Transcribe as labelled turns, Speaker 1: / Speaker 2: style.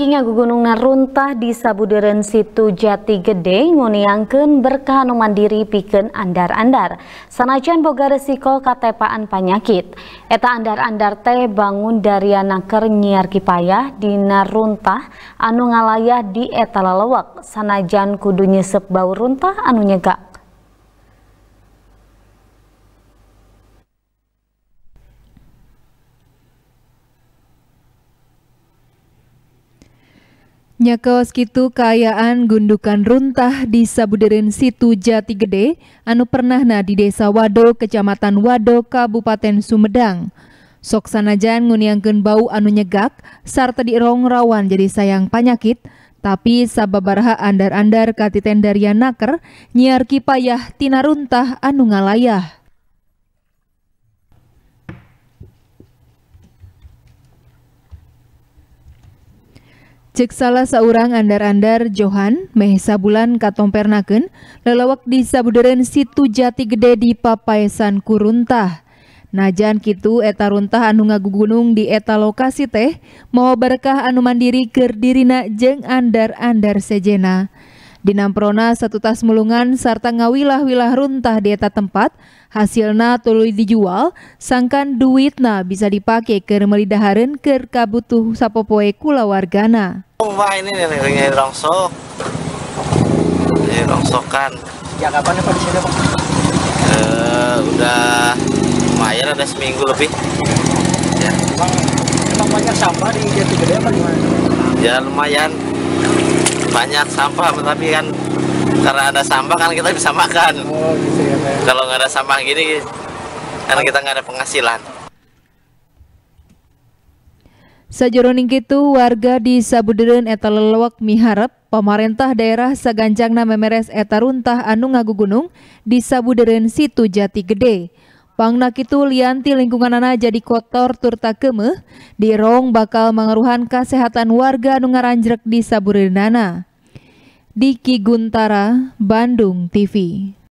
Speaker 1: Saking gunung runtah di Sabuderen situ Jati Gede nguniangkeun berkah anu mandiri pikeun andar-andar. Sanajan boga resiko katepaan panyakit. Eta andar-andar teh bangun dari anaker nyiar kipayah di runtah anu ngalayah di eta lalewak. Sanajan kudu nyesep bau runtah anu nyegak.
Speaker 2: Nyakaos kitu kaayaan gundukan runtah di Sabuderen Situ Jati Gede anu pernahna di Desa Wado, Kecamatan Wado, Kabupaten Sumedang. Sok sanajan nguniangkeun bau anu nyegak sarta dirong rawan jadi sayang panyakit, tapi sababaraha andar-andar katiten darian naker nyiar kipayah tina runtah anu ngalayah. Cek salah seorang andar-andar Johan meh sabulan katompernakeun lelawak di sabuderen situ jati gede di papaesan kuruntah. Najan kitu eta runtah anu ngagugunung di eta lokasi teh mau berkah anu mandiri keur dirina jeung andar-andar sejena. Dinamprona satu tas mulungan serta ngawilah-wilah runtah di eta tempat, hasilna tuluy dijual, sangkan duitna bisa dipakai ke melidahareun ke kabutuh sapopoe kula wargana.
Speaker 3: Wah ini nih, ini rongsok, ini rongsokan.
Speaker 4: Ya kapan ya Pak di sini Pak?
Speaker 3: Uh, udah lumayan ada seminggu lebih.
Speaker 4: Ya. Emang, emang banyak sampah di Jati Gede apa gimana?
Speaker 3: Ya lumayan banyak sampah tapi kan karena ada sampah kan kita bisa makan.
Speaker 4: Oh, gitu ya,
Speaker 3: kalau nggak ada sampah gini karena kita nggak ada penghasilan.
Speaker 2: Sajeroning gitu warga di Sabuderen eta lelewak miharap pemerintah daerah sagancangna memeres eta runtah anu ngagugunung di Sabuderen situ Jati Gede. Pangna kitu lianti lingkunganana jadi kotor turta kemeh, dirong bakal mengeruhan kesehatan warga anu ngaranjrek di sabureunana. Diki Guntara, Bandung TV.